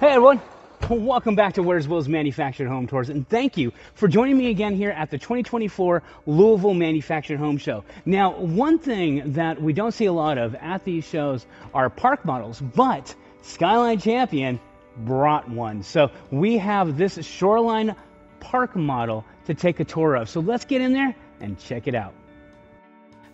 Hey everyone, welcome back to Where's Wil's Manufactured Home Tours, and thank you for joining me again here at the 2024 Louisville Manufactured Home Show. Now, one thing that we don't see a lot of at these shows are park models, but Skyline Champion brought one. So we have this Shoreline Park model to take a tour of. So let's get in there and check it out.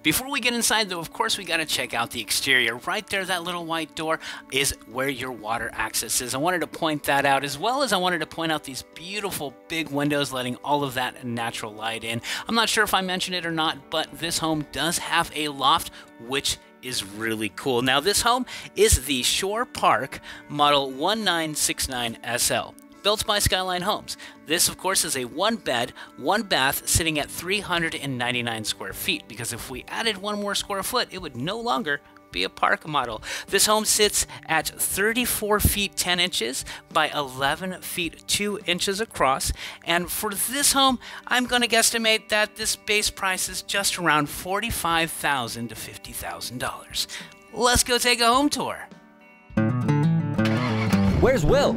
Before we get inside, though, of course, we got to check out the exterior. Right there, that little white door is where your water access is. I wanted to point that out, as well as I wanted to point out these beautiful big windows letting all of that natural light in. I'm not sure if I mentioned it or not, but this home does have a loft, which is really cool. Now, this home is the Shore Park Model 1969SL built by Skyline Homes. This, of course, is a one bed, one bath sitting at 399 square feet because if we added one more square foot, it would no longer be a park model. This home sits at 34 feet 10 inches by 11 feet 2 inches across. And for this home, I'm going to guesstimate that this base price is just around 45,000 to $50,000. Let's go take a home tour. Where's Wil?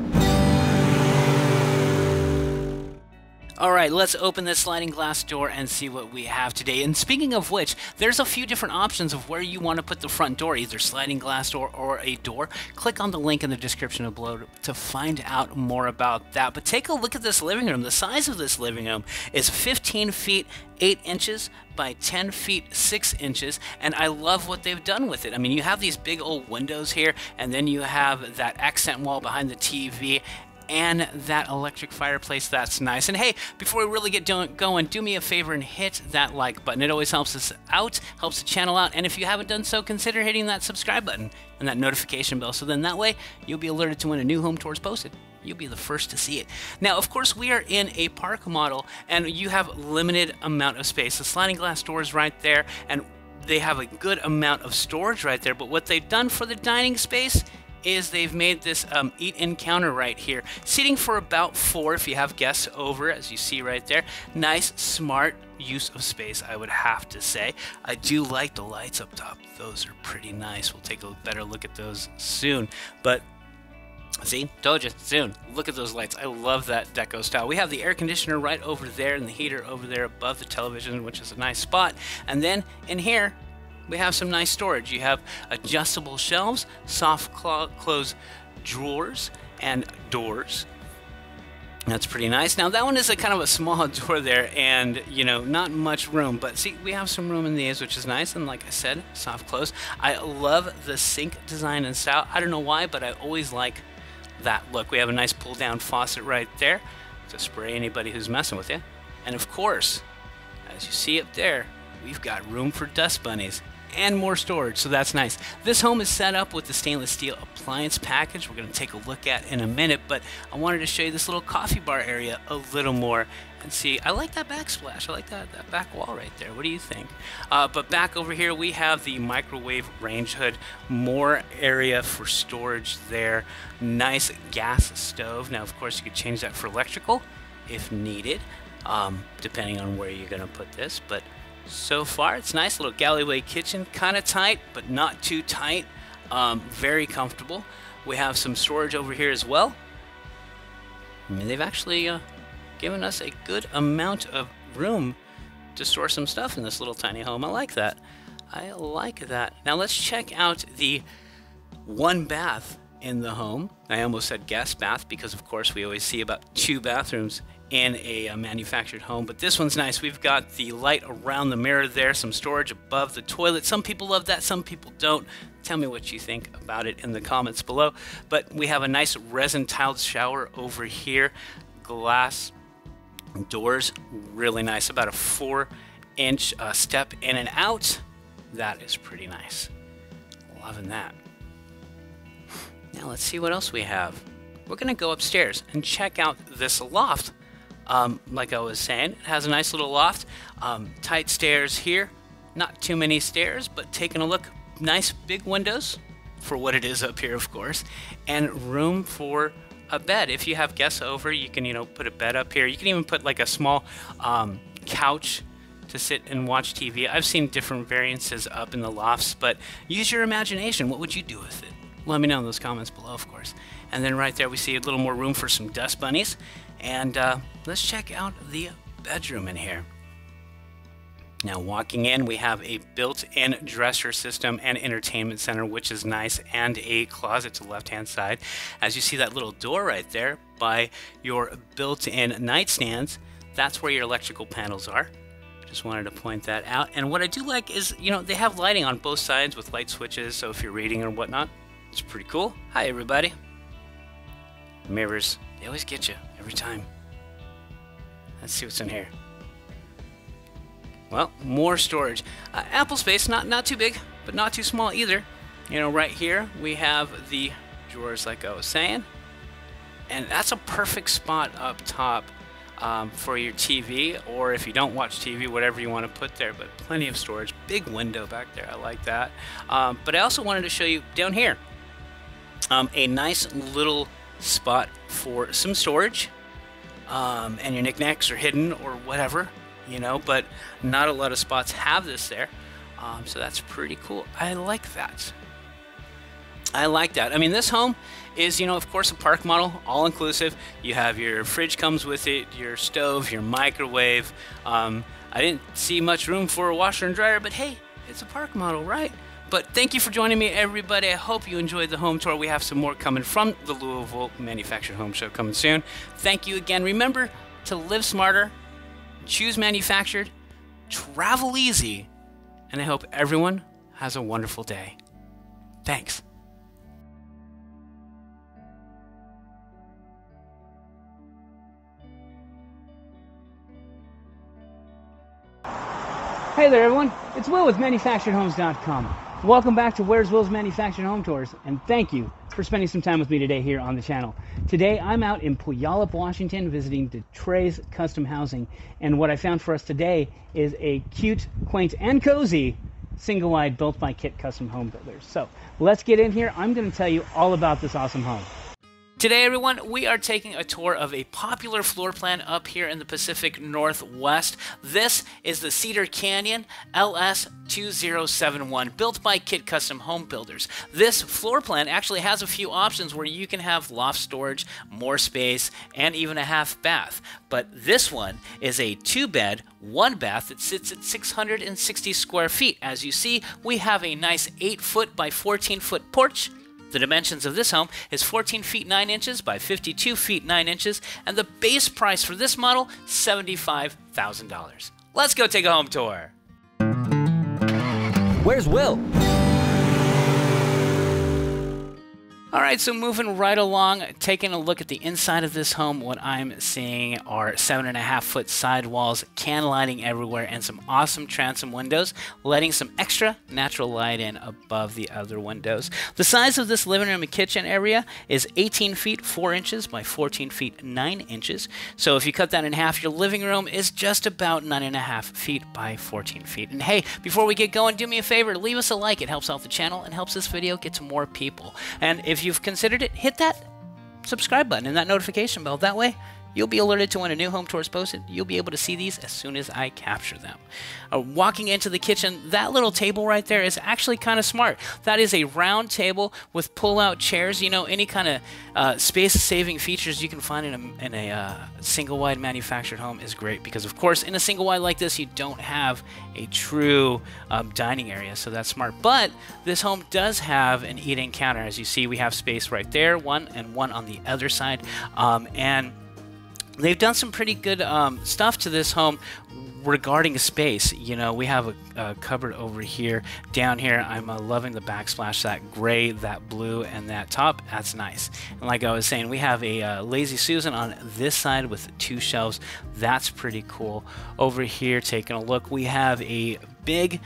All right, let's open this sliding glass door and see what we have today. And speaking of which, there's a few different options of where you want to put the front door, either sliding glass door or a door. Click on the link in the description below to find out more about that. But take a look at this living room. The size of this living room is 15 feet 8 inches by 10 feet 6 inches and I love what they've done with it. I mean you have these big old windows here and then you have that accent wall behind the TV and that electric fireplace. That's nice. And hey, before we really get going, do me a favor and hit that like button. It always helps us out, helps the channel out. And if you haven't done so, consider hitting that subscribe button and that notification bell. So then that way you'll be alerted to when a new home tour is posted. You'll be the first to see it. Now, of course, we are in a park model and you have limited amount of space. The sliding glass doors right there and they have a good amount of storage right there. But what they've done for the dining space is they've made this um, eat-in counter right here. Seating for about four if you have guests over, as you see right there. Nice, smart use of space, I would have to say. I do like the lights up top. Those are pretty nice. We'll take a better look at those soon. But See, told you soon. Look at those lights. I love that deco style. We have the air conditioner right over there and the heater over there above the television, which is a nice spot. And then in here, we have some nice storage. You have adjustable shelves, soft close drawers, and doors. That's pretty nice. Now that one is a kind of a small door there and, you know, not much room, but see, we have some room in these, which is nice. And like I said, soft close. I love the sink design and style. I don't know why, but I always like that look. We have a nice pull down faucet right there to spray anybody who's messing with you. And of course, as you see up there, we've got room for dust bunnies and more storage, so that's nice. This home is set up with the stainless steel appliance package we're going to take a look at in a minute, but I wanted to show you this little coffee bar area a little more and see. I like that backsplash. I like that, that back wall right there. What do you think? Uh, but back over here, we have the microwave range hood. More area for storage there. Nice gas stove. Now, of course, you could change that for electrical if needed, um, depending on where you're going to put this, but so far. It's nice little gallery kitchen, kind of tight, but not too tight. Um, very comfortable. We have some storage over here as well. I mean, they've actually uh, given us a good amount of room to store some stuff in this little tiny home. I like that. I like that. Now let's check out the one bath in the home. I almost said guest bath because, of course, we always see about two bathrooms in a, a, manufactured home. But this one's nice. We've got the light around the mirror there, some storage above the toilet. Some people love that, some people don't. Tell me what you think about it in the comments below. But we have a nice resin tiled shower over here. Glass doors, really nice. About a four inch uh, step in and out. That is pretty nice. Loving that. Now let's see what else we have. We're to go upstairs and check out this loft. Um, like I was saying, it has a nice little loft. Um, tight stairs here. Not too many stairs, but taking a look, nice big windows for what it is up here, of course, and room for a bed. If you have guests over, you can, you know, put a bed up here. You can even put like a small um, couch to sit and watch TV. I've seen different variances up in the lofts, but use your imagination. What would you do with it? Let me know in those comments below, of course. And then right there, we see a little more room for some dust bunnies. And uh, let's check out the bedroom in here. Now, walking in, we have a built in dresser system and entertainment center, which is nice, and a closet to the left hand side. As you see that little door right there by your built in nightstands, that's where your electrical panels are. Just wanted to point that out. And what I do like is, you know, they have lighting on both sides with light switches, so if you're reading or whatnot, it's pretty cool. Hi, everybody. Mirrors, they always get you every time. Let's see what's in here. Well, more storage. Uh, Apple space, not not too big, but not too small either. You know, right here we have the drawers, like I was saying, and that's a perfect spot up top um, for your TV, or if you don't watch TV, whatever you want to put there. But plenty of storage. Big window back there. I like that. Um, but I also wanted to show you down here um, a nice little spot for some storage, um, and your knickknacks are hidden or whatever you know, but not a lot of spots have this there. Um, so that's pretty cool. I like that. I like that. I mean, this home is, you know, of course, a park model, all inclusive. You have your fridge comes with it, your stove, your microwave. Um, I didn't see much room for a washer and dryer, but hey, it's a park model, right? But thank you for joining me, everybody. I hope you enjoyed the home tour. We have some more coming from the Louisville Manufactured Home Show coming soon. Thank you again. Remember to live smarter choose manufactured, travel easy, and I hope everyone has a wonderful day. Thanks. Hey there, everyone. It's Wil with ManufacturedHomes.com. Welcome back to Where's Wil's Manufactured Home Tours, and thank you for spending some time with me today here on the channel. Today, I'm out in Puyallup, Washington, visiting DeTray's Custom Housing, and what I found for us today is a cute, quaint, and cozy single wide built by Kit Custom Home Builders. So let's get in here. I'm going to tell you all about this awesome home. Today, everyone, we are taking a tour of a popular floor plan up here in the Pacific Northwest. This is the Cedar Canyon LS2071, built by Kit Custom Home Builders. This floor plan actually has a few options where you can have loft storage, more space, and even a half bath. But this one is a two bed, one bath that sits at 660 square feet. As you see, we have a nice 8 foot by 14 foot porch the dimensions of this home is 14 feet 9 inches by 52 feet 9 inches, and the base price for this model, $75,000. Let's go take a home tour. Where's Wil? All right, so moving right along, taking a look at the inside of this home, what I'm seeing are seven and a half foot side walls, can lighting everywhere, and some awesome transom windows, letting some extra natural light in above the other windows. The size of this living room and kitchen area is 18 feet 4 inches by 14 feet 9 inches. So if you cut that in half, your living room is just about 9.5 feet by 14 feet. And hey, before we get going, do me a favor, leave us a like. It helps out the channel and helps this video get to more people. And if you've considered it, hit that subscribe button and that notification bell. That way, You'll be alerted to when a new home tour is posted. You'll be able to see these as soon as I capture them. Uh, walking into the kitchen, that little table right there is actually kind of smart. That is a round table with pull-out chairs. You know, any kind of uh, space-saving features you can find in a, in a uh, single-wide manufactured home is great because, of course, in a single-wide like this, you don't have a true um, dining area, so that's smart. But this home does have an eating counter. As you see, we have space right there, one and one on the other side, um, and they've done some pretty good um, stuff to this home regarding space. You know, we have a, a cupboard over here. Down here, I'm uh, loving the backsplash, that gray, that blue, and that top. That's nice. And like I was saying, we have a uh, Lazy Susan on this side with two shelves. That's pretty cool. Over here, taking a look, we have a big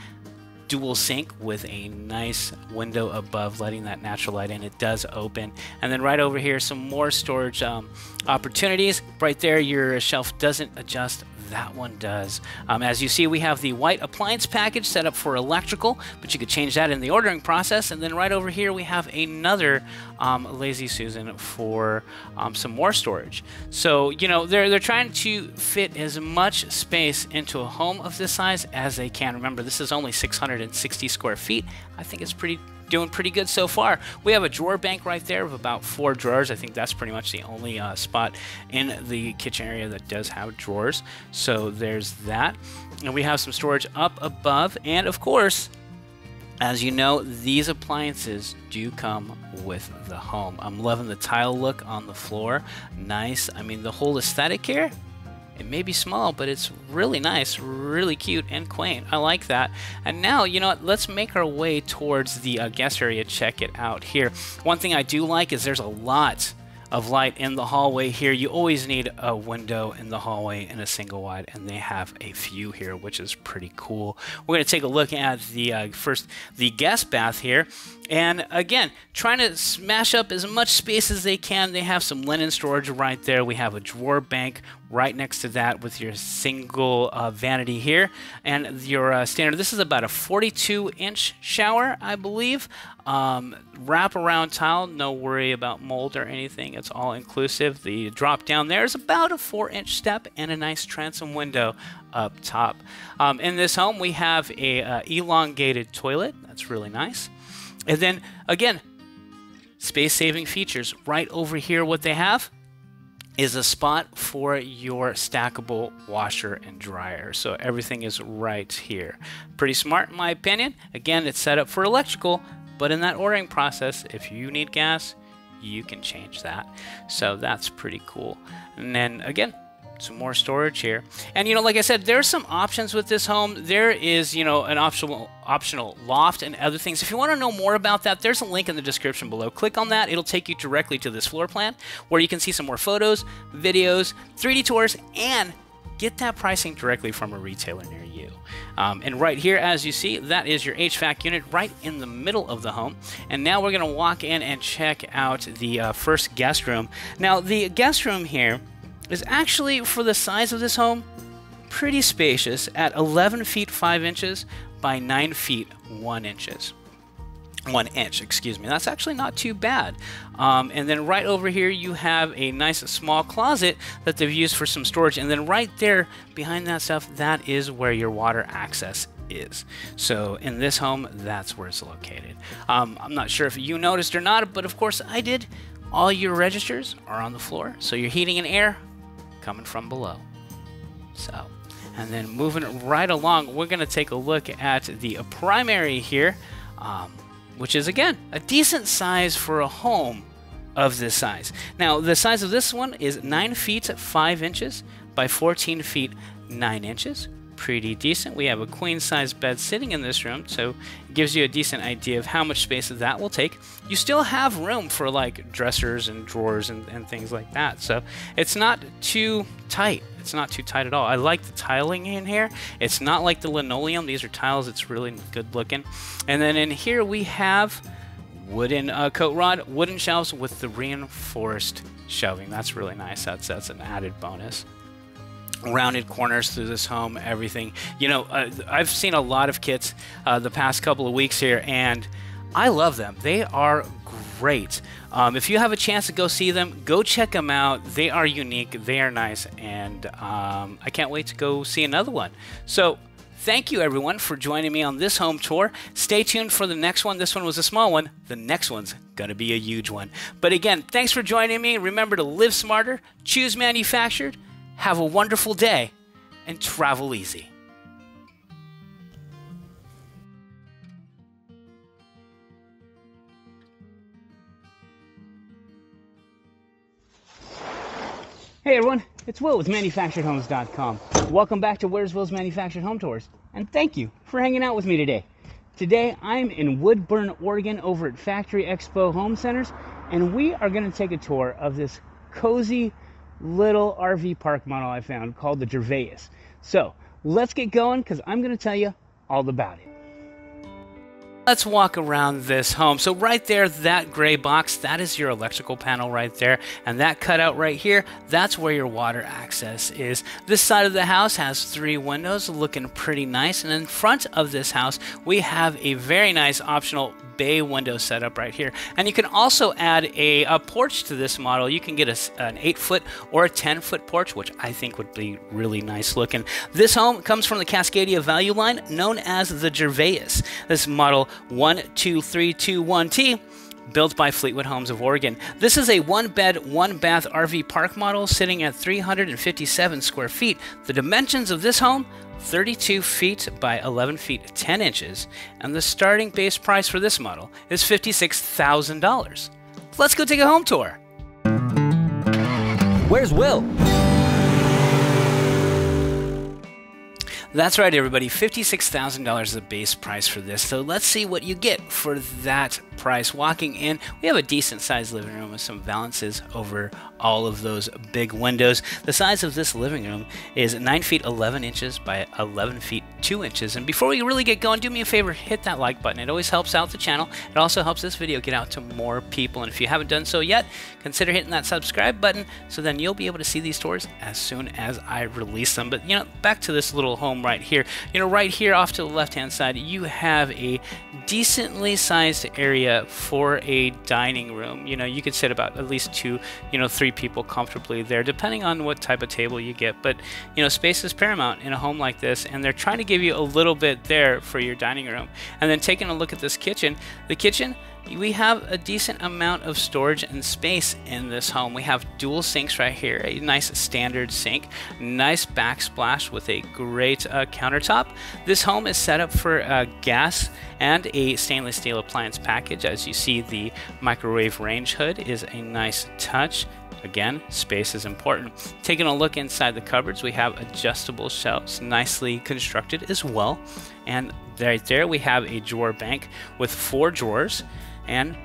dual sink with a nice window above letting that natural light in. It does open. And then right over here, some more storage um, opportunities. Right there, your shelf doesn't adjust that one does. Um, as you see, we have the white appliance package set up for electrical, but you could change that in the ordering process. And then right over here, we have another um, Lazy Susan for um, some more storage. So, you know, they're, they're trying to fit as much space into a home of this size as they can. Remember, this is only 660 square feet. I think it's pretty doing pretty good so far. We have a drawer bank right there of about four drawers. I think that's pretty much the only uh, spot in the kitchen area that does have drawers. So there's that. And we have some storage up above. And of course, as you know, these appliances do come with the home. I'm loving the tile look on the floor. Nice. I mean, the whole aesthetic here, it may be small, but it's really nice, really cute, and quaint. I like that. And now, you know what? Let's make our way towards the uh, guest area. Check it out here. One thing I do like is there's a lot of light in the hallway here. You always need a window in the hallway in a single wide, and they have a few here, which is pretty cool. We're going to take a look at the uh, first the guest bath here. And again, trying to smash up as much space as they can. They have some linen storage right there. We have a drawer bank right next to that with your single uh, vanity here and your uh, standard. This is about a 42 inch shower, I believe. Um, wrap around tile, no worry about mold or anything. It's all inclusive. The drop down there is about a four inch step and a nice transom window up top. Um, in this home, we have a uh, elongated toilet. That's really nice. And then again, space saving features right over here. What they have is a spot for your stackable washer and dryer. So everything is right here. Pretty smart in my opinion. Again, it's set up for electrical, but in that ordering process, if you need gas, you can change that. So that's pretty cool. And then again, some more storage here. And you know, like I said, there's some options with this home. There is, you know, an optional optional loft and other things. If you want to know more about that, there's a link in the description below. Click on that. It'll take you directly to this floor plan where you can see some more photos, videos, 3D tours, and get that pricing directly from a retailer near you. Um, and right here, as you see, that is your HVAC unit right in the middle of the home. And now we're going to walk in and check out the uh, first guest room. Now, the guest room here is actually, for the size of this home, pretty spacious at 11 feet 5 inches by 9 feet 1 inches. 1 inch, excuse me. That's actually not too bad. Um, and then right over here, you have a nice small closet that they've used for some storage. And then right there behind that stuff, that is where your water access is. So in this home, that's where it's located. Um, I'm not sure if you noticed or not, but of course I did. All your registers are on the floor, so your heating and air coming from below. So, and then moving right along, we're going to take a look at the primary here, um, which is again a decent size for a home of this size. Now, the size of this one is 9 feet 5 inches by 14 feet 9 inches pretty decent. We have a queen size bed sitting in this room, so it gives you a decent idea of how much space that will take. You still have room for like dressers and drawers and, and things like that, so it's not too tight. It's not too tight at all. I like the tiling in here. It's not like the linoleum. These are tiles. It's really good looking. And then in here we have wooden uh, coat rod, wooden shelves with the reinforced shelving. That's really nice. That's that's an added bonus rounded corners through this home everything you know uh, i've seen a lot of kits uh, the past couple of weeks here and i love them they are great um, if you have a chance to go see them go check them out they are unique they are nice and um, i can't wait to go see another one so Thank you, everyone, for joining me on this home tour. Stay tuned for the next one. This one was a small one. The next one's going to be a huge one. But again, thanks for joining me. Remember to live smarter, choose manufactured, have a wonderful day and travel easy. Hey everyone, it's Wil with ManufacturedHomes.com. Welcome back to Where's Wil's Manufactured Home Tours, and thank you for hanging out with me today. Today I'm in Woodburn, Oregon over at Factory Expo Home Centers, and we are going to take a tour of this cozy little RV park model I found called the Gervais. So let's get going because I'm going to tell you all about it. Let's walk around this home. So right there, that gray box, that is your electrical panel right there. And that cutout right here, that's where your water access is. This side of the house has three windows looking pretty nice. And in front of this house, we have a very nice optional bay window setup right here. And you can also add a, a porch to this model. You can get a, an 8 foot or a 10 foot porch, which I think would be really nice looking. This home comes from the Cascadia value line known as the Gervais. This model 12321T built by Fleetwood Homes of Oregon. This is a one bed, one bath RV park model sitting at 357 square feet. The dimensions of this home 32 feet by 11 feet 10 inches, and the starting base price for this model is $56,000. Let's go take a home tour. Where's Wil? That's right, everybody. $56,000 is the base price for this. So let's see what you get for that price. Walking in, we have a decent sized living room with some valances over all of those big windows. The size of this living room is 9 feet 11 inches by 11 feet 2 inches. And before we really get going, do me a favor, hit that like button. It always helps out the channel. It also helps this video get out to more people. And if you haven't done so yet, consider hitting that subscribe button so then you'll be able to see these tours as soon as I release them. But, you know, back to this little home right here. You know, right here off to the left hand side, you have a decently sized area for a dining room. You know, you could sit about at least two, you know, three people comfortably there, depending on what type of table you get. But, you know, space is paramount in a home like this, and they're trying to give you a little bit there for your dining room. And then taking a look at this kitchen, the kitchen we have a decent amount of storage and space in this home. We have dual sinks right here, a nice standard sink, nice backsplash with a great uh, countertop. This home is set up for uh, gas and a stainless steel appliance package. As you see, the microwave range hood is a nice touch. Again, space is important. Taking a look inside the cupboards, we have adjustable shelves, nicely constructed as well. And right there, we have a drawer bank with four drawers and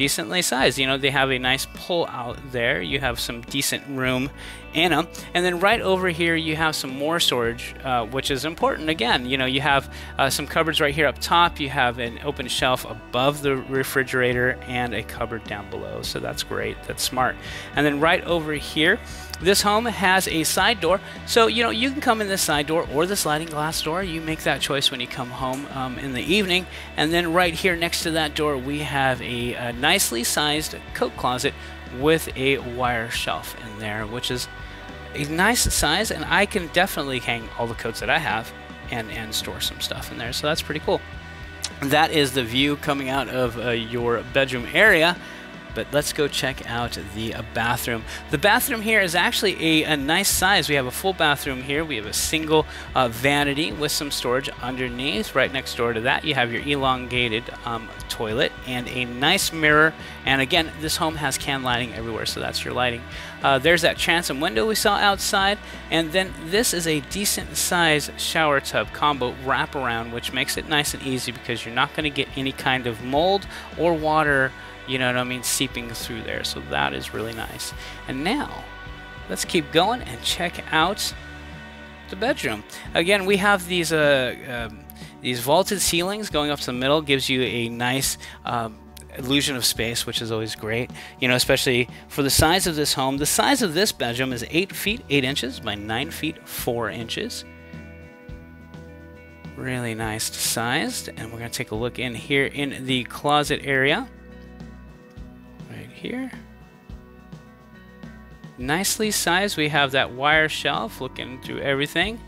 decently sized. You know, they have a nice pull out there. You have some decent room in them. And then right over here, you have some more storage, uh, which is important. Again, you know, you have uh, some cupboards right here up top. You have an open shelf above the refrigerator and a cupboard down below. So that's great. That's smart. And then right over here, this home has a side door, so you know you can come in this side door or the sliding glass door. You make that choice when you come home um, in the evening. And then right here next to that door, we have a, a nicely sized coat closet with a wire shelf in there, which is a nice size, and I can definitely hang all the coats that I have and and store some stuff in there. So that's pretty cool. That is the view coming out of uh, your bedroom area but let's go check out the uh, bathroom. The bathroom here is actually a, a, nice size. We have a full bathroom here. We have a single uh, vanity with some storage underneath. Right next door to that, you have your elongated um, toilet and a nice mirror. And again, this home has can lighting everywhere, so that's your lighting. Uh, there's that transom window we saw outside, and then this is a decent size shower tub combo wraparound, which makes it nice and easy because you're not going to get any kind of mold or water you know what I mean, seeping through there. So that is really nice. And now, let's keep going and check out the bedroom. Again, we have these uh, um, these vaulted ceilings going up to the middle, gives you a nice um, illusion of space, which is always great. You know, especially for the size of this home. The size of this bedroom is eight feet eight inches by nine feet four inches. Really nice sized, and we're going to take a look in here in the closet area here. Nicely sized. We have that wire shelf looking through everything.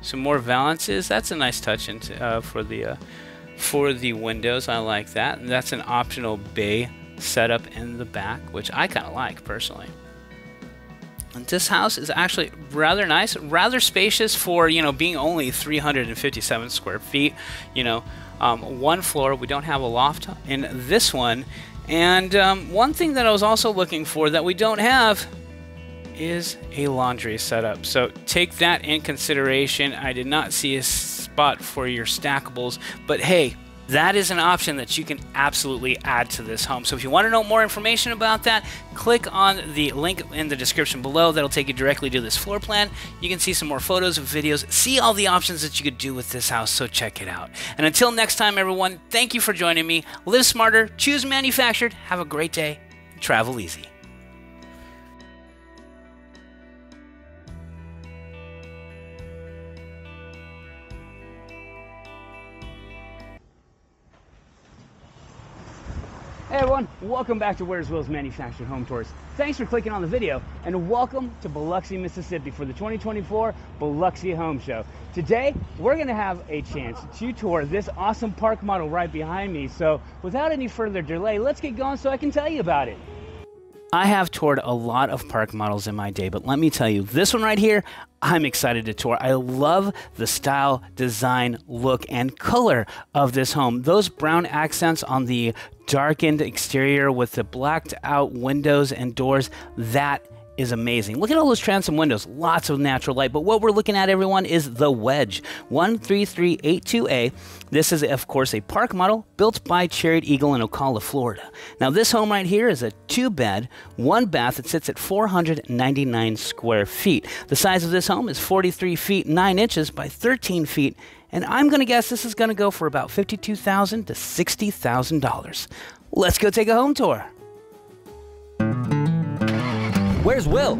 Some more valances. That's a nice touch into, uh, for the uh, for the windows. I like that. And that's an optional bay setup in the back, which I kind of like personally. And this house is actually rather nice, rather spacious for you know being only 357 square feet. You know, um, one floor. We don't have a loft in this one, and um, one thing that I was also looking for that we don't have is a laundry setup. So take that in consideration. I did not see a spot for your stackables, but hey, that is an option that you can absolutely add to this home. So if you want to know more information about that, click on the link in the description below. That'll take you directly to this floor plan. You can see some more photos and videos, see all the options that you could do with this house, so check it out. And until next time, everyone, thank you for joining me. Live smarter, choose manufactured, have a great day, travel easy. Welcome back to Where's Wil's Manufactured Home Tours. Thanks for clicking on the video and welcome to Biloxi, Mississippi for the 2024 Biloxi Home Show. Today, we're going to have a chance to tour this awesome park model right behind me. So without any further delay, let's get going so I can tell you about it. I have toured a lot of park models in my day, but let me tell you, this one right here, I'm excited to tour. I love the style, design, look, and color of this home. Those brown accents on the darkened exterior with the blacked out windows and doors, that is amazing. Look at all those transom windows, lots of natural light. But what we're looking at, everyone, is the Wedge 13382A. This is, of course, a park model built by Chariot Eagle in Ocala, Florida. Now, this home right here is a two bed, one bath. It sits at 499 square feet. The size of this home is 43 feet 9 inches by 13 feet. And I'm going to guess this is going to go for about 52,000 to $60,000. Let's go take a home tour. Where's Wil?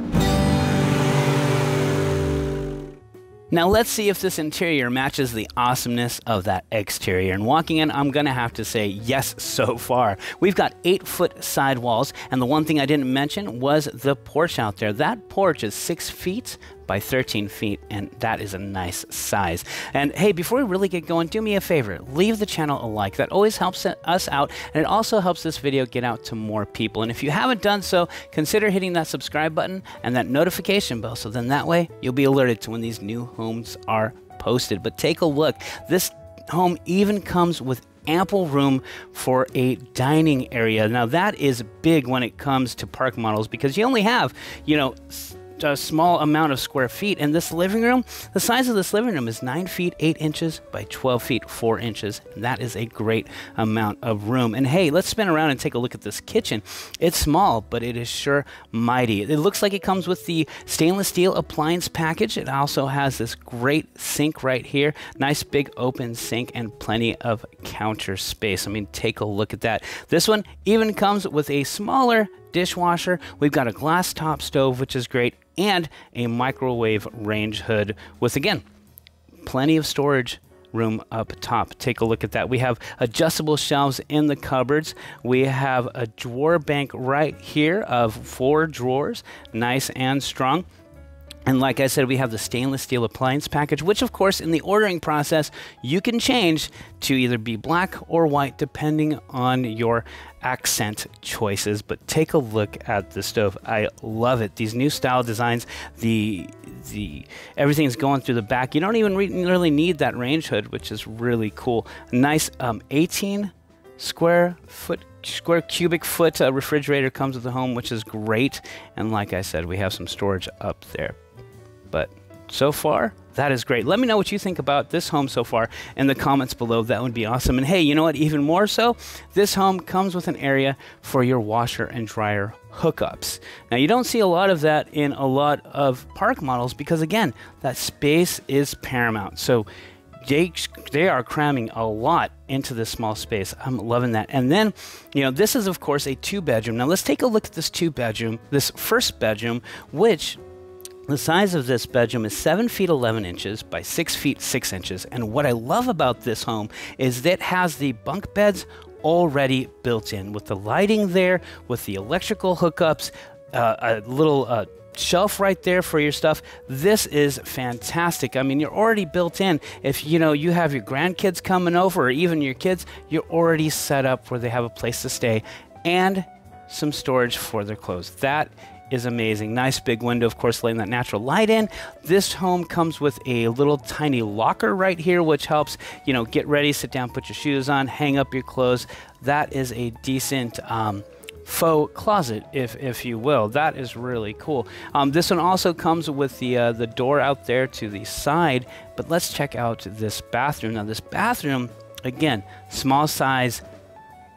Now let's see if this interior matches the awesomeness of that exterior. And walking in, I'm gonna have to say yes so far. We've got eight foot side walls, and the one thing I didn't mention was the porch out there. That porch is six feet by 13 feet, and that is a nice size. And hey, before we really get going, do me a favor leave the channel a like. That always helps us out, and it also helps this video get out to more people. And if you haven't done so, consider hitting that subscribe button and that notification bell so then that way you'll be alerted to when these new homes are posted. But take a look. This home even comes with ample room for a dining area. Now that is big when it comes to park models because you only have, you know, a small amount of square feet. And this living room, the size of this living room is 9 feet 8 inches by 12 feet 4 inches. And that is a great amount of room. And hey, let's spin around and take a look at this kitchen. It's small, but it is sure mighty. It looks like it comes with the stainless steel appliance package. It also has this great sink right here. Nice big open sink and plenty of counter space. I mean, take a look at that. This one even comes with a smaller dishwasher. We've got a glass top stove, which is great, and a microwave range hood with, again, plenty of storage room up top. Take a look at that. We have adjustable shelves in the cupboards. We have a drawer bank right here of four drawers, nice and strong. And like I said, we have the stainless steel appliance package, which of course in the ordering process, you can change to either be black or white depending on your accent choices. But take a look at the stove. I love it. These new style designs, the the everything's going through the back. You don't even really need that range hood, which is really cool. Nice um, 18 square foot square cubic foot uh, refrigerator comes with the home, which is great. And like I said, we have some storage up there. But so far, that is great. Let me know what you think about this home so far in the comments below. That would be awesome. And hey, you know what? Even more so, this home comes with an area for your washer and dryer hookups. Now, you don't see a lot of that in a lot of park models because, again, that space is paramount. So, they, they are cramming a lot into this small space. I'm loving that. And then, you know, this is, of course, a two bedroom. Now, let's take a look at this two bedroom, this first bedroom, which the size of this bedroom is 7 feet 11 inches by 6 feet 6 inches. And what I love about this home is that it has the bunk beds already built in with the lighting there, with the electrical hookups, uh, a little uh, shelf right there for your stuff. This is fantastic. I mean, you're already built in. If you know you have your grandkids coming over or even your kids, you're already set up where they have a place to stay and some storage for their clothes. That is amazing. Nice big window, of course, letting that natural light in. This home comes with a little tiny locker right here, which helps, you know, get ready, sit down, put your shoes on, hang up your clothes. That is a decent, um, faux closet, if if you will. That is really cool. Um, this one also comes with the uh, the door out there to the side. But let's check out this bathroom. Now, this bathroom, again, small size,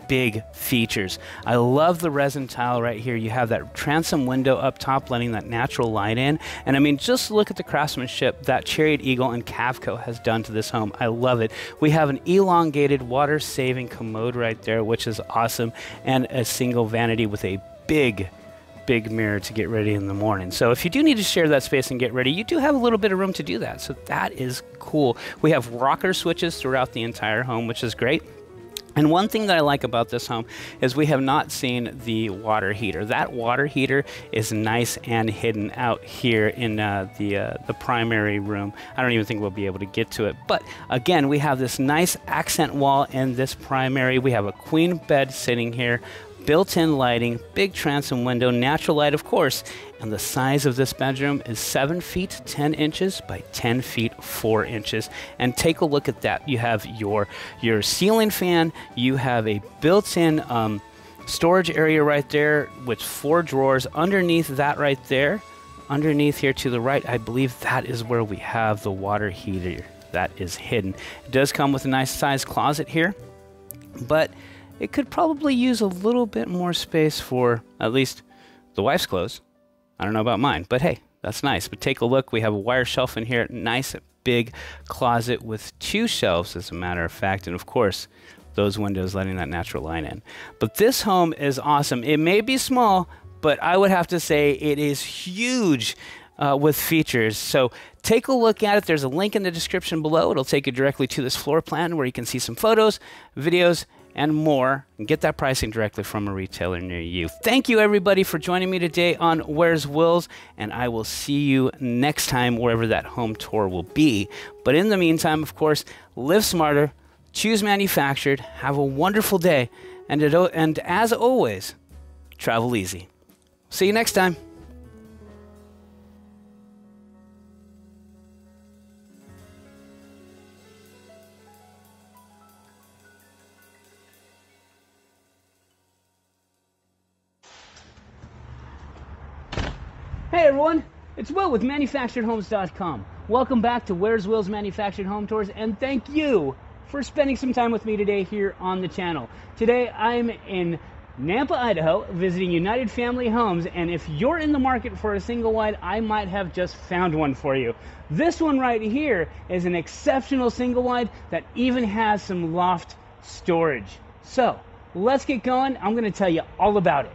big features. I love the resin tile right here. You have that transom window up top letting that natural light in. And I mean, just look at the craftsmanship that Chariot Eagle and Cavco has done to this home. I love it. We have an elongated water saving commode right there, which is awesome, and a single vanity with a big big mirror to get ready in the morning. So if you do need to share that space and get ready, you do have a little bit of room to do that. So that is cool. We have rocker switches throughout the entire home, which is great. And one thing that I like about this home is we have not seen the water heater. That water heater is nice and hidden out here in uh, the uh, the primary room. I don't even think we'll be able to get to it. But again, we have this nice accent wall in this primary. We have a queen bed sitting here, built-in lighting, big transom window, natural light, of course, and the size of this bedroom is 7 feet 10 inches by 10 feet 4 inches. And take a look at that. You have your, your ceiling fan, you have a built in um, storage area right there with four drawers. Underneath that right there, underneath here to the right, I believe that is where we have the water heater that is hidden. It does come with a nice sized closet here, but it could probably use a little bit more space for at least the wife's clothes I don't know about mine, but hey, that's nice. But take a look. We have a wire shelf in here. Nice big closet with two shelves, as a matter of fact. And of course, those windows letting that natural light in. But this home is awesome. It may be small, but I would have to say it is huge. Uh, with features. So take a look at it. There's a link in the description below. It'll take you directly to this floor plan where you can see some photos, videos, and more and get that pricing directly from a retailer near you. Thank you everybody for joining me today on Where's Wil's and I will see you next time wherever that home tour will be. But in the meantime, of course, live smarter, choose manufactured, have a wonderful day, and, and as always, travel easy. See you next time. Hey everyone, it's Wil with ManufacturedHomes.com. Welcome back to Where's Wil's Manufactured Home Tours, and thank you for spending some time with me today here on the channel. Today I'm in Nampa, Idaho, visiting United Family Homes, and if you're in the market for a single wide, I might have just found one for you. This one right here is an exceptional single wide that even has some loft storage. So, let's get going. I'm going to tell you all about it.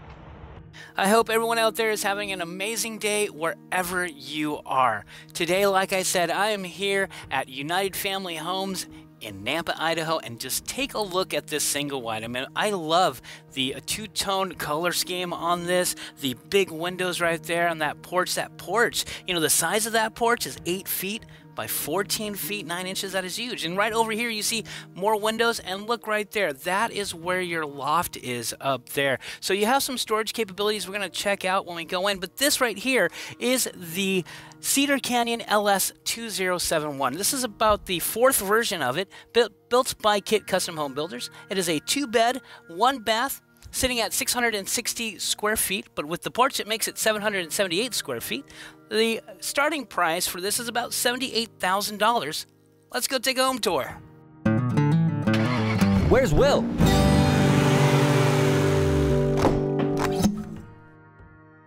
I hope everyone out there is having an amazing day wherever you are. Today, like I said, I am here at United Family Homes in Nampa, Idaho, and just take a look at this single wide. I mean, I love the uh, two-tone color scheme on this, the big windows right there on that porch. That porch, you know, the size of that porch is eight feet by 14 feet 9 inches. That is huge. And right over here, you see more windows. And look right there. That is where your loft is up there. So you have some storage capabilities we're going to check out when we go in. But this right here is the Cedar Canyon LS2071. This is about the fourth version of it, built, built by Kit Custom Home Builders. It is a two bed, one bath, sitting at 660 square feet, but with the porch it makes it 778 square feet. The starting price for this is about $78,000. Let's go take a home tour. Where's Wil?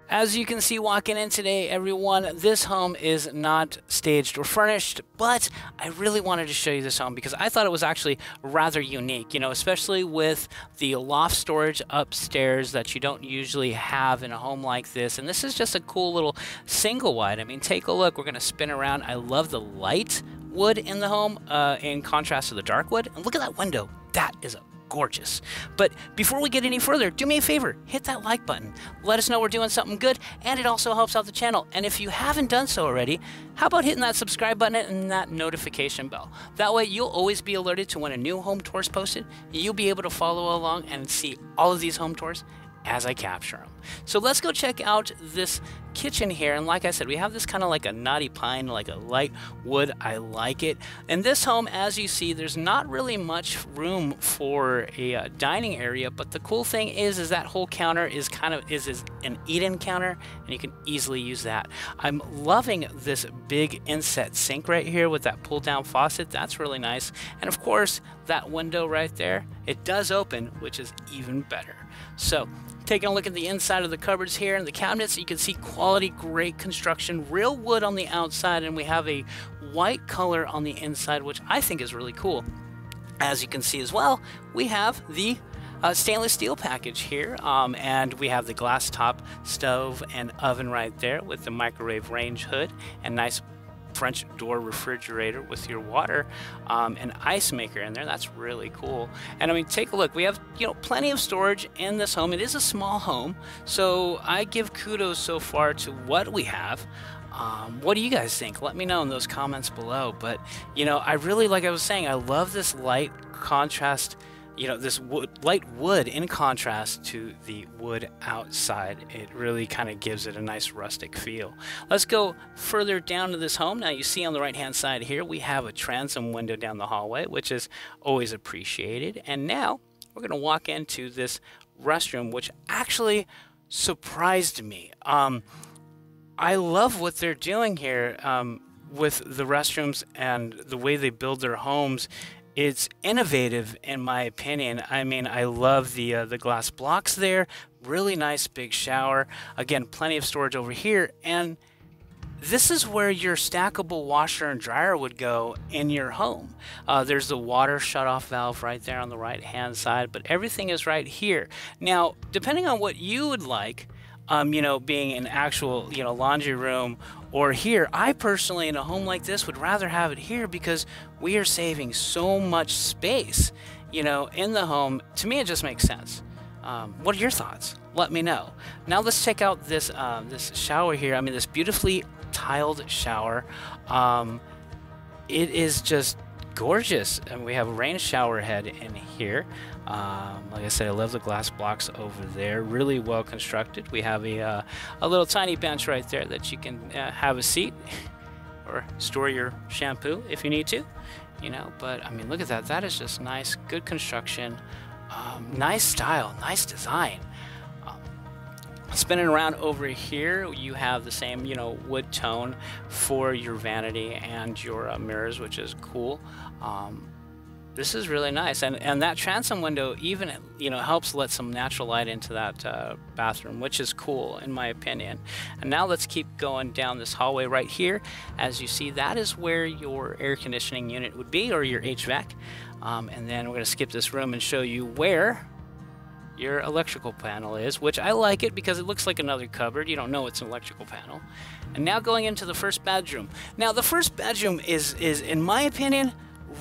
As you can see walking in today, everyone, this home is not staged or furnished, but I really wanted to show you this home because I thought it was actually rather unique, you know, especially with the loft storage upstairs that you don't usually have in a home like this. And this is just a cool little single wide. I mean, take a look. We're going to spin around. I love the light wood in the home uh, in contrast to the dark wood. And look at that window. That is a gorgeous. But before we get any further, do me a favor, hit that like button. Let us know we're doing something good, and it also helps out the channel. And if you haven't done so already, how about hitting that subscribe button and that notification bell? That way you'll always be alerted to when a new home tour is posted. You'll be able to follow along and see all of these home tours as I capture them. So let's go check out this kitchen here. And like I said, we have this kind of like a knotty pine, like a light wood. I like it. In this home, as you see, there's not really much room for a uh, dining area. But the cool thing is, is that whole counter is kind of is, is an eat-in counter, and you can easily use that. I'm loving this big inset sink right here with that pull-down faucet. That's really nice. And of course, that window right there, it does open, which is even better. So Taking a look at the inside of the cupboards here and the cabinets, you can see quality, great construction, real wood on the outside, and we have a white color on the inside, which I think is really cool. As you can see as well, we have the uh, stainless steel package here, um, and we have the glass top stove and oven right there with the microwave range hood and nice French door refrigerator with your water um, and ice maker in there. That's really cool. And I mean, take a look. We have you know plenty of storage in this home. It is a small home, so I give kudos so far to what we have. Um, what do you guys think? Let me know in those comments below. But you know, I really like I was saying, I love this light contrast you know, this wood, light wood in contrast to the wood outside. It really kind of gives it a nice rustic feel. Let's go further down to this home. Now you see on the right hand side here, we have a transom window down the hallway, which is always appreciated. And now we're going to walk into this restroom, which actually surprised me. Um, I love what they're doing here. Um, with the restrooms and the way they build their homes it's innovative in my opinion. I mean, I love the uh, the glass blocks there. Really nice big shower. Again, plenty of storage over here and this is where your stackable washer and dryer would go in your home. Uh, there's the water shutoff valve right there on the right hand side, but everything is right here. Now, depending on what you would like, um, you know, being an actual, you know, laundry room or here. I personally, in a home like this, would rather have it here because we are saving so much space, you know, in the home. To me, it just makes sense. Um, what are your thoughts? Let me know. Now let's check out this uh, this shower here. I mean, this beautifully tiled shower. Um, it is just gorgeous. And we have a rain shower head in here. Um, like I said, I love the glass blocks over there. Really well constructed. We have a, uh, a little tiny bench right there that you can uh, have a seat or store your shampoo if you need to. You know, but I mean, look at that. That is just nice, good construction, um, nice style, nice design. Um, spinning around over here, you have the same, you know, wood tone for your vanity and your uh, mirrors, which is cool. Um, this is really nice and and that transom window even you know helps let some natural light into that uh, bathroom which is cool in my opinion and now let's keep going down this hallway right here as you see that is where your air conditioning unit would be or your HVAC um, and then we're going to skip this room and show you where your electrical panel is, which I like it because it looks like another cupboard. You don't know it's an electrical panel. And now going into the first bedroom. Now the first bedroom is, is in my opinion,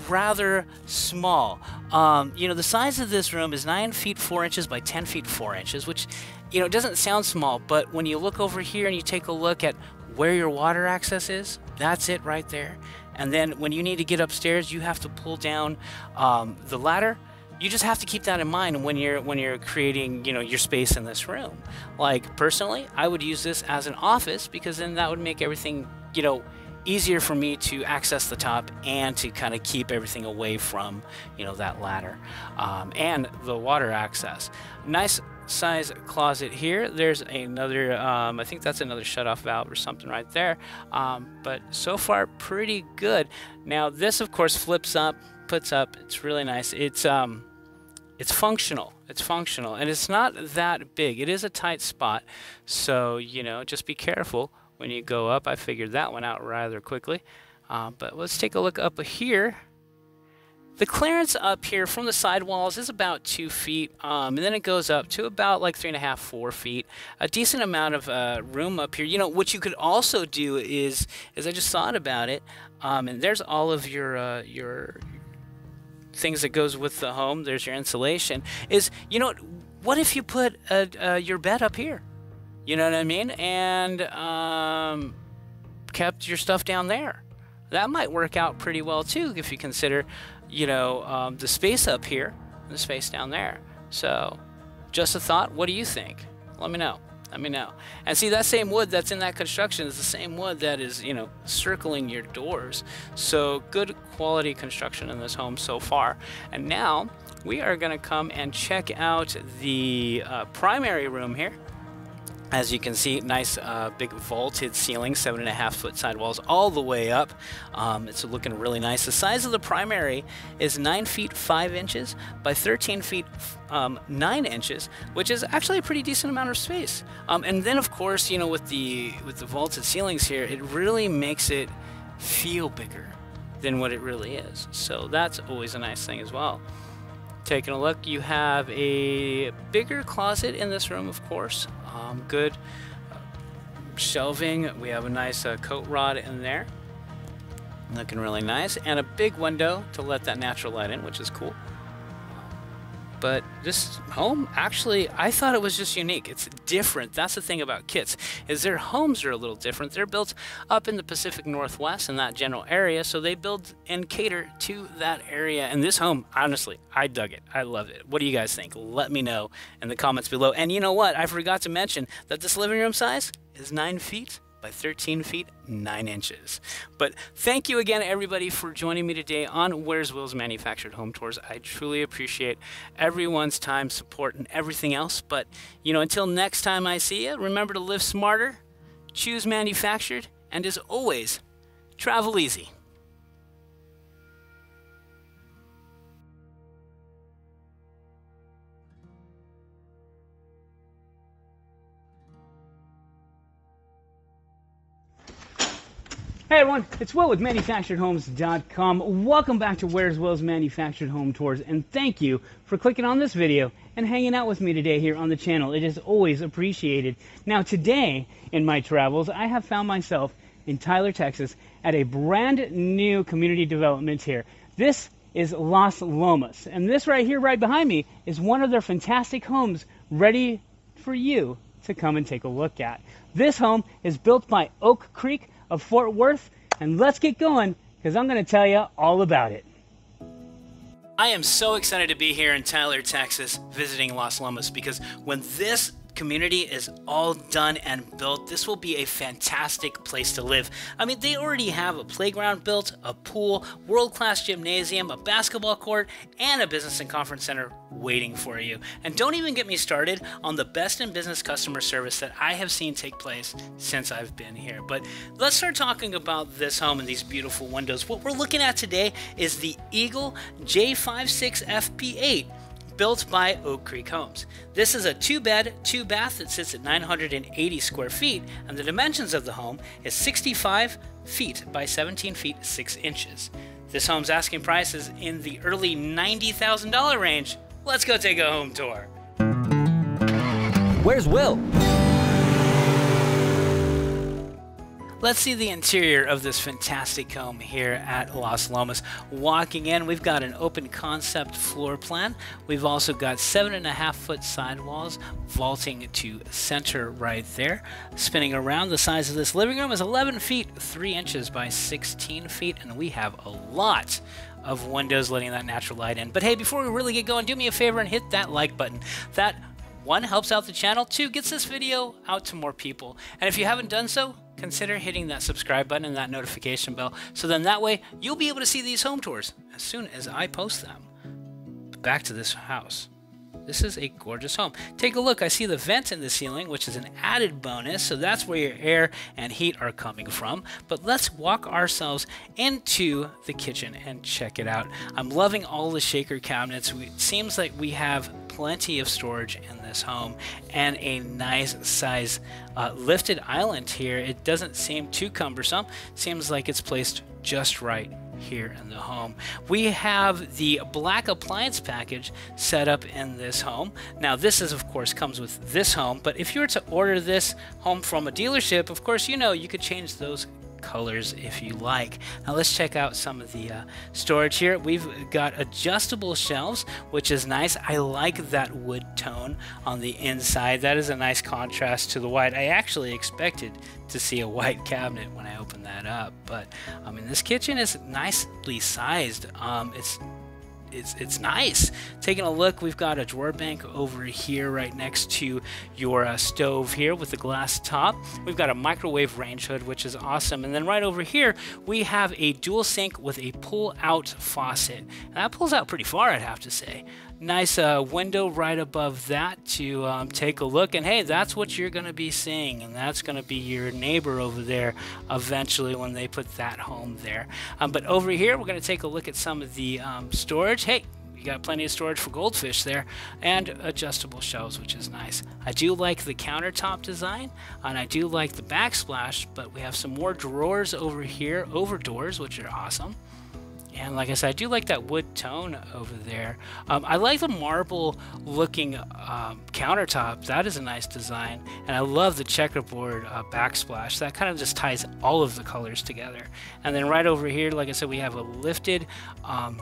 rather small. Um, you know, the size of this room is 9 feet 4 inches by 10 feet 4 inches, which, you know, doesn't sound small, but when you look over here and you take a look at where your water access is, that's it right there. And then when you need to get upstairs, you have to pull down um, the ladder. You just have to keep that in mind when you're when you're creating, you know, your space in this room. Like personally, I would use this as an office because then that would make everything, you know, easier for me to access the top and to kind of keep everything away from you know that ladder um, and the water access. Nice size closet here. There's another um, I think that's another shutoff valve or something right there. Um, but so far pretty good. Now this of course flips up puts up. It's really nice. It's um it's functional. It's functional. And it's not that big. It is a tight spot. So you know just be careful when you go up. I figured that one out rather quickly. Uh, but let's take a look up here. The clearance up here from the sidewalls is about two feet, um, and then it goes up to about like three and a half, four feet. A decent amount of uh, room up here. You know, what you could also do is, as I just thought about it, um, and there's all of your uh, your things that goes with the home. There's your insulation. Is you know, what if you put uh, uh your bed up here? You know what I mean? And um, kept your stuff down there. That might work out pretty well too if you consider, you know, um, the space up here, the space down there. So, just a thought. What do you think? Let me know. Let me know. And see, that same wood that's in that construction is the same wood that is, you know, circling your doors. So, good quality construction in this home so far. And now we are going to come and check out the uh, primary room here. As you can see, nice uh, big vaulted ceiling, seven and a half foot sidewalls all the way up. Um, it's looking really nice. The size of the primary is nine feet five inches by 13 feet um, nine inches, which is actually a pretty decent amount of space. Um, and then, of course, you know, with the with the vaulted ceilings here, it really makes it feel bigger than what it really is. So that's always a nice thing as well. Taking a look, you have a bigger closet in this room, of course. Um, good shelving. We have a nice uh, coat rod in there. Looking really nice. And a big window to let that natural light in, which is cool. But this home, actually, I thought it was just unique. It's different. That's the thing about kits, is their homes are a little different. They're built up in the Pacific Northwest in that general area, so they build and cater to that area. And this home, honestly, I dug it. I love it. What do you guys think? Let me know in the comments below. And you know what? I forgot to mention that this living room size is nine feet by 13 feet 9 inches. But thank you again, everybody, for joining me today on Where's Wil's Manufactured Home Tours. I truly appreciate everyone's time, support, and everything else. But, you know, until next time I see you, remember to live smarter, choose manufactured, and as always, travel easy. Hey everyone, it's Wil with ManufacturedHomes.com. Welcome back to Where's Wil's Manufactured Home Tours, and thank you for clicking on this video and hanging out with me today here on the channel. It is always appreciated. Now today, in my travels, I have found myself in Tyler, Texas, at a brand new community development here. This is Las Lomas, and this right here, right behind me, is one of their fantastic homes ready for you to come and take a look at. This home is built by Oak Creek of Fort Worth, and let's get going because I'm going to tell you all about it. I am so excited to be here in Tyler, Texas, visiting Las Lomas because when this community is all done and built, this will be a fantastic place to live. I mean, they already have a playground built, a pool, world class gymnasium, a basketball court, and a business and conference center waiting for you. And don't even get me started on the best in business customer service that I have seen take place since I've been here. But let's start talking about this home and these beautiful windows. What we're looking at today is the Eagle J56 FP8 built by Oak Creek Homes. This is a two bed, two bath that sits at 980 square feet, and the dimensions of the home is 65 feet by 17 feet 6 inches. This home's asking price is in the early $90,000 range. Let's go take a home tour. Where's Wil? Let's see the interior of this fantastic home here at Las Lomas. Walking in, we've got an open concept floor plan. We've also got seven and a half foot sidewalls, vaulting to center right there. Spinning around, the size of this living room is 11 feet 3 inches by 16 feet, and we have a lot of windows letting that natural light in. But hey, before we really get going, do me a favor and hit that like button. That one helps out the channel, two gets this video out to more people. And if you haven't done so, consider hitting that subscribe button and that notification bell so then that way you'll be able to see these home tours as soon as I post them. Back to this house. This is a gorgeous home. Take a look. I see the vent in the ceiling, which is an added bonus. So that's where your air and heat are coming from. But let's walk ourselves into the kitchen and check it out. I'm loving all the shaker cabinets. It seems like we have plenty of storage in this home and a nice size uh, lifted island here. It doesn't seem too cumbersome. Seems like it's placed just right here in the home. We have the black appliance package set up in this home. Now this is of course comes with this home, but if you were to order this home from a dealership, of course you know you could change those colors if you like. Now let's check out some of the uh, storage here. We've got adjustable shelves, which is nice. I like that wood tone on the inside. That is a nice contrast to the white. I actually expected to see a white cabinet when I opened that up, but I mean this kitchen is nicely sized. Um, it's it's it's nice. Taking a look, we've got a drawer bank over here right next to your uh, stove here with the glass top. We've got a microwave range hood, which is awesome. And then right over here, we have a dual sink with a pull-out faucet. And that pulls out pretty far, I'd have to say nice uh, window right above that to um, take a look. And hey, that's what you're going to be seeing, and that's going to be your neighbor over there eventually when they put that home there. Um, but over here, we're going to take a look at some of the um, storage. Hey, you got plenty of storage for goldfish there and adjustable shelves which is nice i do like the countertop design and i do like the backsplash but we have some more drawers over here over doors which are awesome And like I said, I do like that wood tone over there. Um, I like the marble looking um, countertop. That is a nice design. And I love the checkerboard uh, backsplash. That kind of just ties all of the colors together. And then right over here, like I said, we have a lifted um,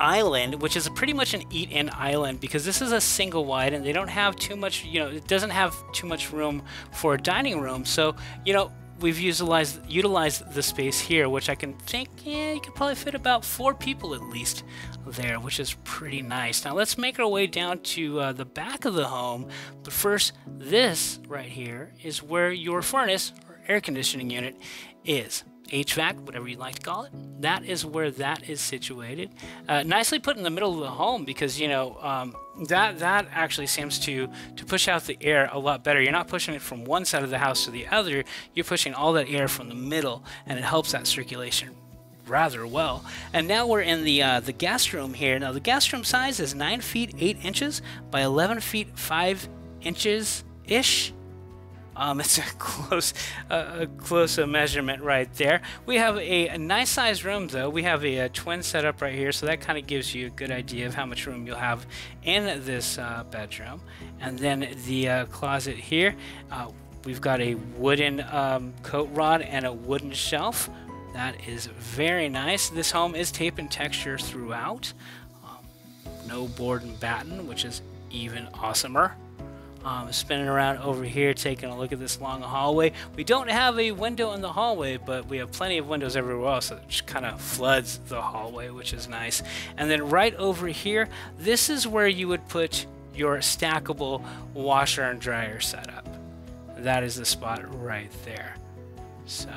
island, which is pretty much an eat-in island because this is a single wide and they don't have too much, you know, it doesn't have too much room for a dining room. So, you know, we've utilized utilized the space here, which I can think, yeah, you could probably fit about four people at least there, which is pretty nice. Now let's make our way down to uh, the back of the home. But first, this right here is where your furnace or air conditioning unit is. HVAC, whatever you like to call it. That is where that is situated. Uh, nicely put in the middle of the home because you know um, that that actually seems to to push out the air a lot better. You're not pushing it from one side of the house to the other. You're pushing all that air from the middle, and it helps that circulation rather well. And now we're in the uh, the guest room here. Now the guest room size is nine feet eight inches by eleven feet five inches ish. Um, it's a close, uh, a close measurement right there. We have a, a nice sized room though. We have a, a, twin setup right here, so that kind of gives you a good idea of how much room you'll have in this uh, bedroom. And then the uh, closet here, uh, we've got a wooden um, coat rod and a wooden shelf. That is very nice. This home is tape and texture throughout. Um, no board and batten, which is even awesomer. Um, spinning around over here, taking a look at this long hallway. We don't have a window in the hallway, but we have plenty of windows everywhere else, so it just kind of floods the hallway, which is nice. And then right over here, this is where you would put your stackable washer and dryer setup. That is the spot right there. So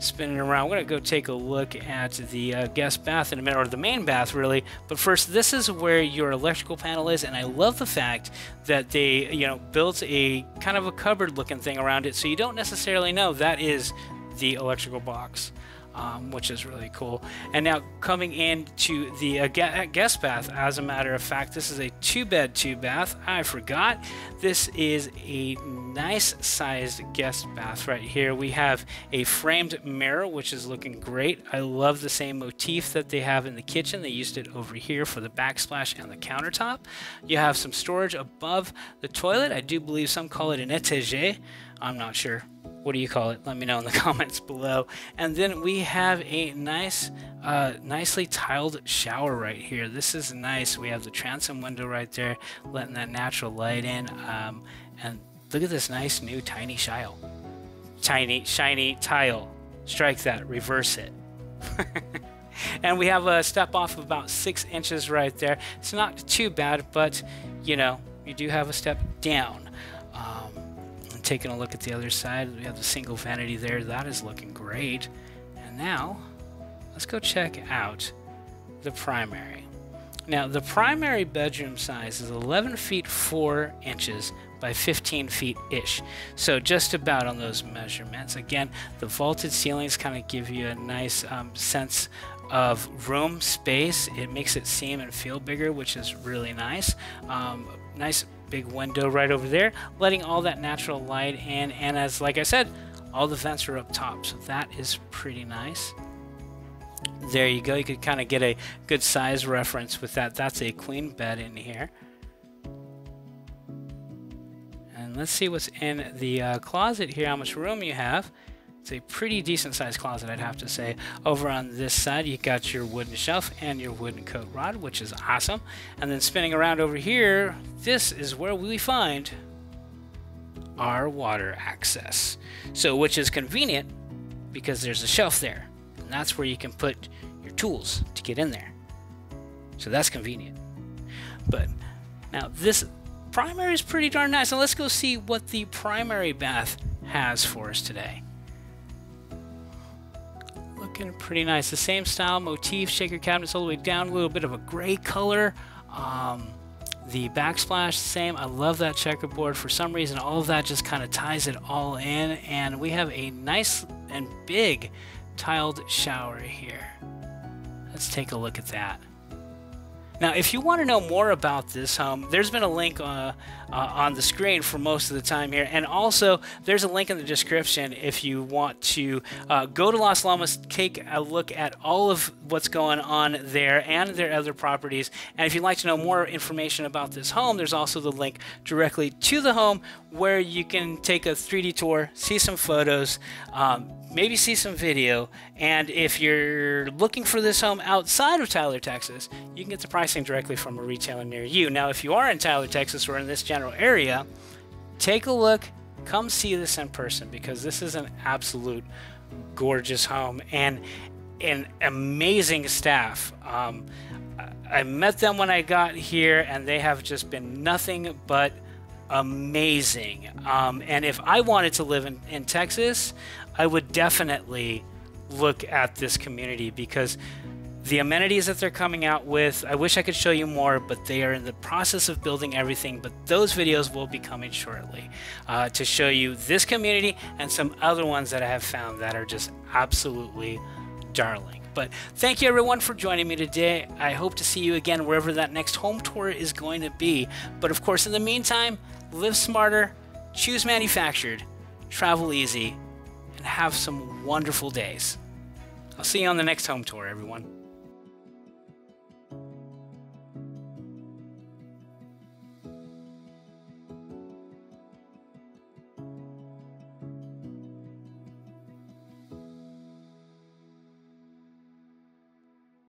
spinning around. We're going to go take a look at the uh, guest bath in a minute, or the main bath, really. But first, this is where your electrical panel is, and I love the fact that they, you know, built a kind of a cupboard-looking thing around it, so you don't necessarily know that is the electrical box um, which is really cool. And now coming into the uh, guest bath, as a matter of fact, this is a two bed, two bath. I forgot. This is a nice sized guest bath right here. We have a framed mirror, which is looking great. I love the same motif that they have in the kitchen. They used it over here for the backsplash and the countertop. You have some storage above the toilet. I do believe some call it an etagere. I'm not sure what do you call it? Let me know in the comments below. And then we have a nice, uh, nicely tiled shower right here. This is nice. We have the transom window right there, letting that natural light in. Um, and look at this nice new tiny tile. Tiny, shiny tile. Strike that, reverse it. and we have a step off of about six inches right there. It's not too bad, but you know, you do have a step down. Taking a look at the other side, we have the single vanity there. That is looking great. And now, let's go check out the primary. Now, the primary bedroom size is 11 feet 4 inches by 15 feet ish. So just about on those measurements. Again, the vaulted ceilings kind of give you a nice um, sense of room space. It makes it seem and feel bigger, which is really nice. Um, nice big window right over there, letting all that natural light in. And as like I said, all the vents are up top, so that is pretty nice. There you go. You could kind of get a good size reference with that. That's a queen bed in here. And let's see what's in the uh, closet here, how much room you have. It's a pretty decent sized closet, I'd have to say. Over on this side, you got your wooden shelf and your wooden coat rod, which is awesome. And then spinning around over here, this is where we find our water access. So, which is convenient because there's a shelf there. And that's where you can put your tools to get in there. So that's convenient. But now this primary is pretty darn nice. Now let's go see what the primary bath has for us today looking pretty nice. The same style motif, shaker cabinets all the way down, a little bit of a gray color. Um, the backsplash, same. I love that checkerboard. For some reason, all of that just kind of ties it all in. And we have a nice and big tiled shower here. Let's take a look at that. Now, if you want to know more about this home, there's been a link uh, uh, on the screen for most of the time here, and also there's a link in the description if you want to uh, go to Las Lomas, take a look at all of what's going on there and their other properties. And if you'd like to know more information about this home, there's also the link directly to the home where you can take a 3D tour, see some photos. Um, maybe see some video. And if you're looking for this home outside of Tyler, Texas, you can get the pricing directly from a retailer near you. Now, if you are in Tyler, Texas, or in this general area, take a look, come see this in person because this is an absolute gorgeous home and an amazing staff. Um, I met them when I got here, and they have just been nothing but amazing. Um, and if I wanted to live in, in Texas, I would definitely look at this community because the amenities that they're coming out with, I wish I could show you more, but they are in the process of building everything. But those videos will be coming shortly uh, to show you this community and some other ones that I have found that are just absolutely darling. But thank you everyone for joining me today. I hope to see you again wherever that next home tour is going to be. But of course, in the meantime, live smarter, choose manufactured, travel easy, and have some wonderful days. I'll see you on the next home tour, everyone.